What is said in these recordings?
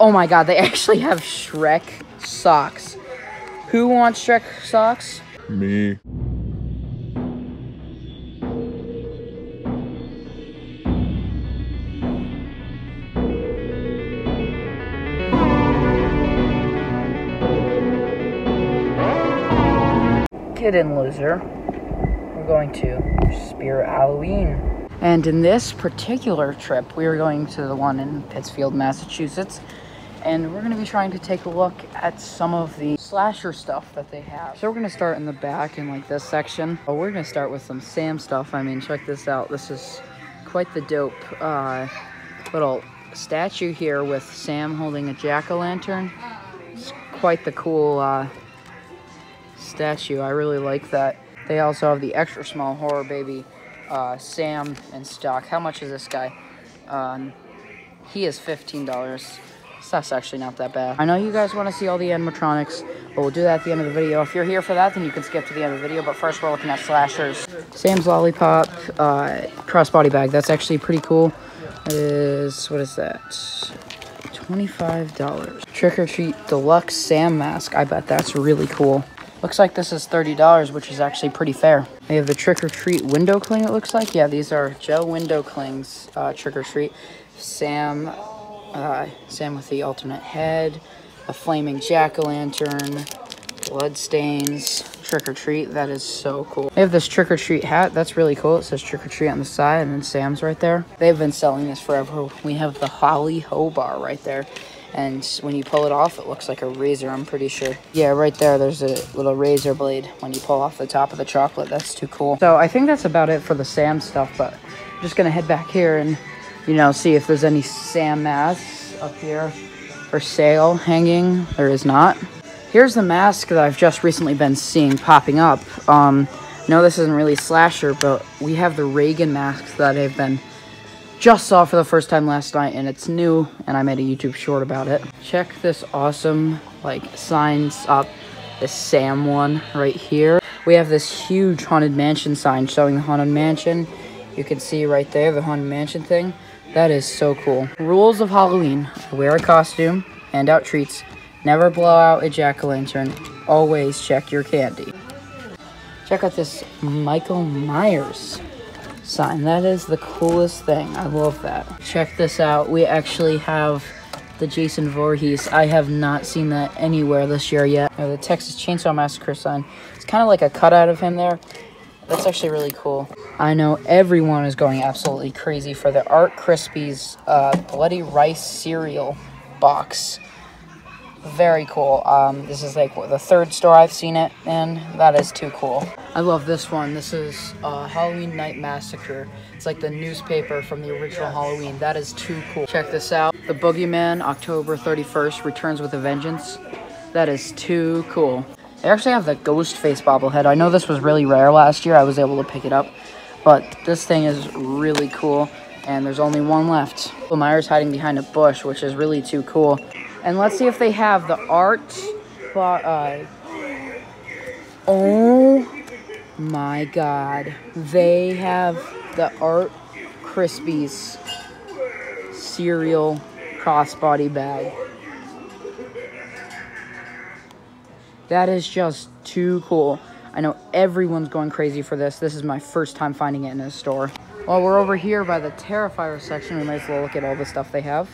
Oh my god, they actually have Shrek socks. Who wants Shrek socks? Me. Kid and loser. We're going to Spirit Halloween. And in this particular trip, we are going to the one in Pittsfield, Massachusetts. And we're going to be trying to take a look at some of the slasher stuff that they have. So we're going to start in the back in like this section. But we're going to start with some Sam stuff. I mean, check this out. This is quite the dope uh, little statue here with Sam holding a jack-o'-lantern. It's quite the cool uh, statue. I really like that. They also have the extra small horror baby uh, Sam in stock. How much is this guy? Um, he is $15. That's actually not that bad. I know you guys want to see all the animatronics, but we'll do that at the end of the video. If you're here for that, then you can skip to the end of the video. But first, we're looking at slashers. Sam's Lollipop uh, crossbody bag. That's actually pretty cool. It is, what is that? $25. Trick or Treat Deluxe Sam Mask. I bet that's really cool. Looks like this is $30, which is actually pretty fair. They have the Trick or Treat window cling, it looks like. Yeah, these are gel window clings, uh, Trick or Treat. Sam, uh, Sam with the alternate head, a flaming jack-o'-lantern, blood stains, Trick or Treat. That is so cool. They have this Trick or Treat hat. That's really cool. It says Trick or Treat on the side, and then Sam's right there. They've been selling this forever. We have the Holly Ho bar right there. And when you pull it off, it looks like a razor, I'm pretty sure. Yeah, right there, there's a little razor blade when you pull off the top of the chocolate. That's too cool. So I think that's about it for the Sam stuff, but I'm just gonna head back here and, you know, see if there's any Sam masks up here for sale hanging. There is not. Here's the mask that I've just recently been seeing popping up. Um, no, this isn't really slasher, but we have the Reagan masks that I've been just saw for the first time last night and it's new and I made a YouTube short about it. Check this awesome like signs up this Sam one right here. We have this huge Haunted Mansion sign showing the Haunted Mansion. You can see right there the Haunted Mansion thing. That is so cool. Rules of Halloween. Wear a costume, hand out treats, never blow out a jack-o'-lantern, always check your candy. Check out this Michael Myers sign. That is the coolest thing. I love that. Check this out. We actually have the Jason Voorhees. I have not seen that anywhere this year yet. the Texas Chainsaw Massacre sign. It's kind of like a cutout of him there. That's actually really cool. I know everyone is going absolutely crazy for the Art Krispies uh, Bloody Rice cereal box. Very cool. Um, this is like the third store I've seen it in. That is too cool. I love this one. This is uh, Halloween Night Massacre. It's like the newspaper from the original Halloween. That is too cool. Check this out. The Boogeyman, October 31st, returns with a vengeance. That is too cool. They actually have the ghost face bobblehead. I know this was really rare last year. I was able to pick it up. But this thing is really cool. And there's only one left. Myers hiding behind a bush, which is really too cool. And let's see if they have the art. Uh, oh my god. They have the Art Krispies cereal crossbody bag. That is just too cool. I know everyone's going crazy for this. This is my first time finding it in a store. While we're over here by the Terrifier section, we might as well look at all the stuff they have.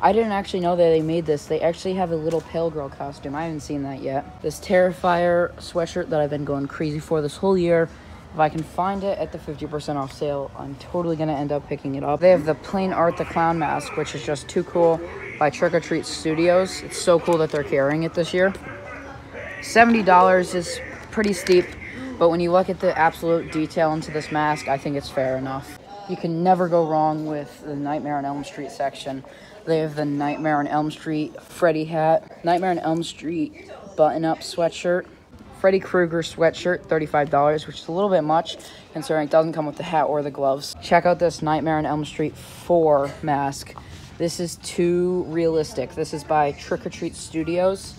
I didn't actually know that they made this. They actually have a little pale girl costume. I haven't seen that yet. This Terrifier sweatshirt that I've been going crazy for this whole year. If I can find it at the 50% off sale, I'm totally going to end up picking it up. They have the Plain Art the Clown mask, which is just too cool by Trick or Treat Studios. It's so cool that they're carrying it this year. $70 is pretty steep, but when you look at the absolute detail into this mask, I think it's fair enough. You can never go wrong with the Nightmare on Elm Street section. They have the Nightmare on Elm Street Freddy hat, Nightmare on Elm Street button-up sweatshirt, Freddy Krueger sweatshirt, $35, which is a little bit much considering it doesn't come with the hat or the gloves. Check out this Nightmare on Elm Street 4 mask. This is too realistic. This is by Trick or Treat Studios.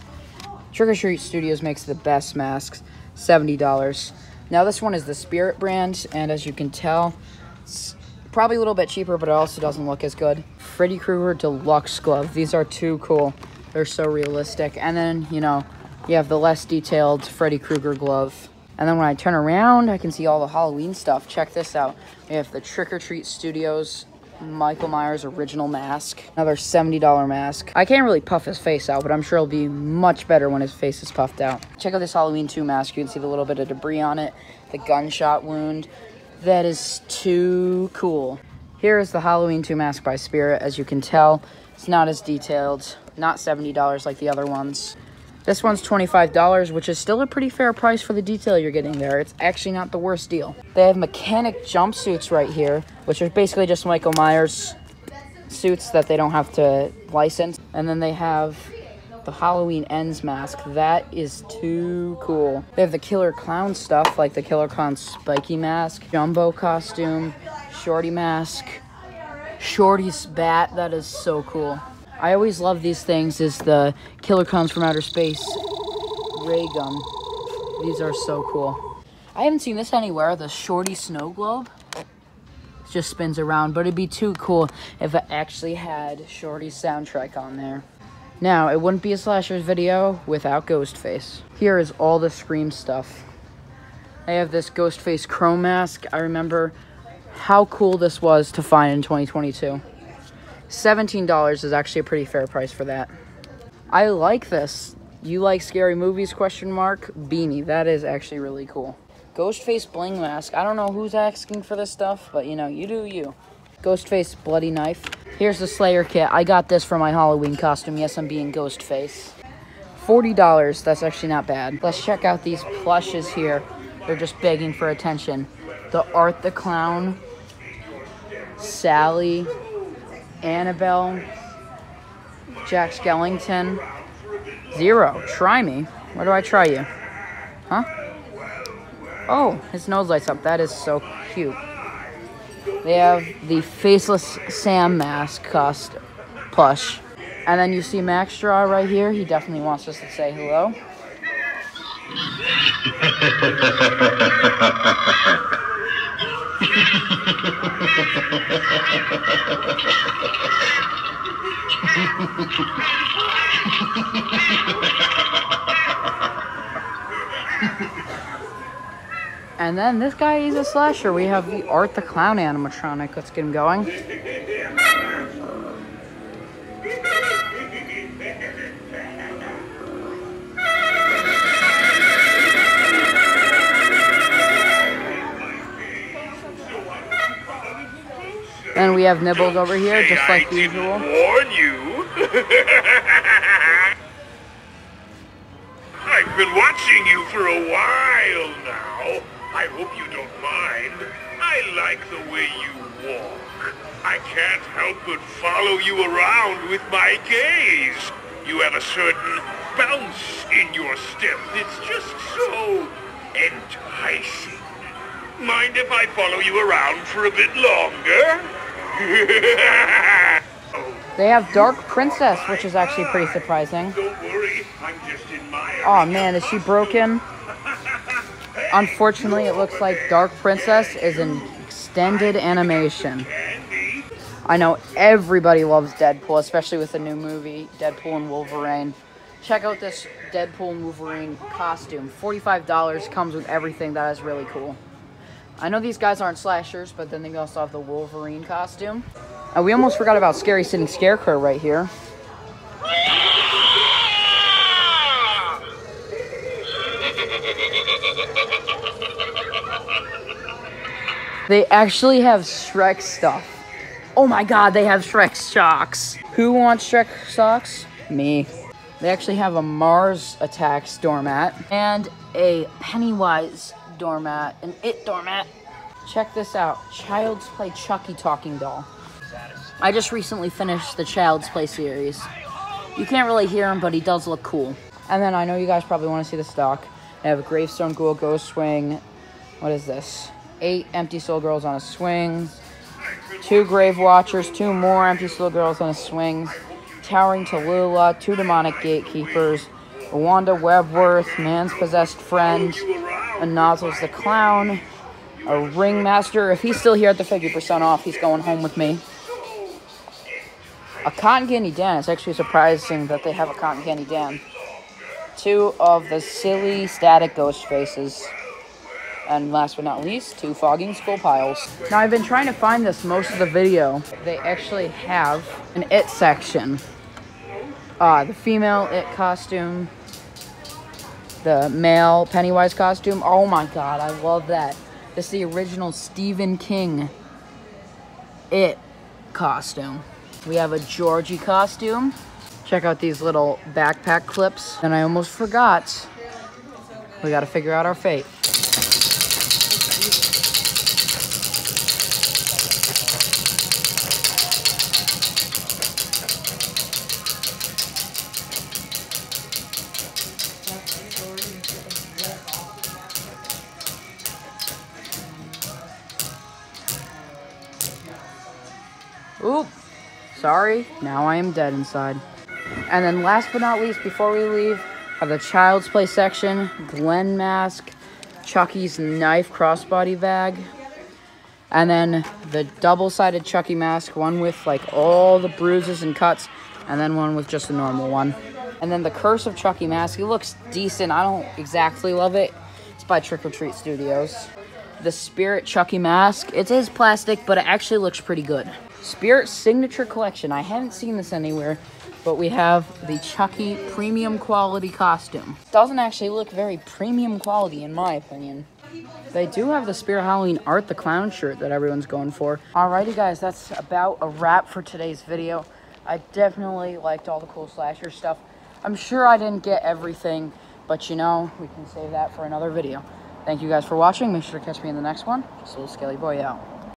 Trick or Treat Studios makes the best masks, $70. Now this one is the Spirit brand, and as you can tell, it's Probably a little bit cheaper, but it also doesn't look as good. Freddy Krueger Deluxe Glove. These are too cool. They're so realistic. And then, you know, you have the less detailed Freddy Krueger glove. And then when I turn around, I can see all the Halloween stuff. Check this out. We have the Trick or Treat Studios Michael Myers original mask. Another $70 mask. I can't really puff his face out, but I'm sure it'll be much better when his face is puffed out. Check out this Halloween 2 mask. You can see the little bit of debris on it. The gunshot wound. That is too cool. Here is the Halloween 2 mask by Spirit. As you can tell, it's not as detailed. Not $70 like the other ones. This one's $25, which is still a pretty fair price for the detail you're getting there. It's actually not the worst deal. They have mechanic jumpsuits right here, which are basically just Michael Myers suits that they don't have to license. And then they have the Halloween Ends mask. That is too cool. They have the Killer Clown stuff, like the Killer Clown spiky mask, Jumbo costume, Shorty mask, Shorty's bat. That is so cool. I always love these things is the Killer Clowns from Outer Space ray gun. These are so cool. I haven't seen this anywhere, the Shorty Snow Globe. Just spins around, but it'd be too cool if it actually had Shorty's soundtrack on there. Now, it wouldn't be a Slashers video without Ghostface. Here is all the Scream stuff. I have this Ghostface chrome mask. I remember how cool this was to find in 2022. $17 is actually a pretty fair price for that. I like this. You like scary movies, question mark? Beanie. That is actually really cool. Ghostface bling mask. I don't know who's asking for this stuff, but you know, you do you. Ghostface bloody knife. Here's the Slayer kit. I got this for my Halloween costume. Yes, I'm being Ghostface. $40. That's actually not bad. Let's check out these plushes here. They're just begging for attention. The Art the Clown. Sally. Annabelle, Jack Skellington, Zero. Try me. Where do I try you? Huh? Oh, his nose lights up. That is so cute. They have the faceless Sam mask cost plush. And then you see Max Straw right here. He definitely wants us to say hello. and then this guy is a slasher. We have the Art the Clown animatronic. Let's get him going. And we have Nibbles over here, just like usual. warn you. I've been watching you for a while now. I hope you don't mind. I like the way you walk. I can't help but follow you around with my gaze. You have a certain bounce in your step. It's just so enticing. Mind if I follow you around for a bit longer? They have Dark Princess, which is actually pretty surprising. Don't worry, I'm just in my Oh man, is she broken? Unfortunately, it looks like Dark Princess is an extended animation. I know everybody loves Deadpool, especially with the new movie, Deadpool and Wolverine. Check out this Deadpool and Wolverine costume. $45 comes with everything. That is really cool. I know these guys aren't slashers, but then they also have the Wolverine costume. Uh, we almost forgot about Scary Sitting Scarecrow right here. They actually have Shrek stuff. Oh my god, they have Shrek socks. Who wants Shrek socks? Me. They actually have a Mars Attacks doormat and a Pennywise doormat, an It doormat. Check this out. Child's Play Chucky talking doll. I just recently finished the Child's Play series. You can't really hear him, but he does look cool. And then I know you guys probably want to see the stock. I have a Gravestone Ghoul Ghost Swing. What is this? Eight Empty Soul Girls on a swing. Two Grave Watchers, two more Empty Soul Girls on a swing. Towering Tallulah, two Demonic Gatekeepers. Wanda Webworth, Man's Possessed Friend. A Nozzles the Clown. a ringmaster. If he's still here at the 50% off, he's going home with me. A cotton candy Dan. It's actually surprising that they have a cotton candy Dan. Two of the silly static ghost faces. And last but not least, two fogging skull piles. Now I've been trying to find this most of the video. They actually have an it section. Uh, the female it costume, the male Pennywise costume. Oh my god, I love that. This is the original Stephen King It costume. We have a Georgie costume. Check out these little backpack clips. And I almost forgot. We gotta figure out our fate. Oop. Sorry, now I am dead inside. And then last but not least, before we leave, have the Child's Play section, Glen mask, Chucky's knife crossbody bag, and then the double-sided Chucky mask, one with like all the bruises and cuts, and then one with just a normal one. And then the Curse of Chucky mask, it looks decent. I don't exactly love it. It's by Trick or Treat Studios. The Spirit Chucky mask, it is plastic, but it actually looks pretty good. Spirit Signature Collection. I haven't seen this anywhere, but we have the Chucky premium quality costume. Doesn't actually look very premium quality in my opinion. They do have the Spirit Halloween Art the Clown shirt that everyone's going for. Alrighty guys, that's about a wrap for today's video. I definitely liked all the cool slasher stuff. I'm sure I didn't get everything, but you know, we can save that for another video. Thank you guys for watching. Make sure to catch me in the next one. Just a little Skelly Boy out.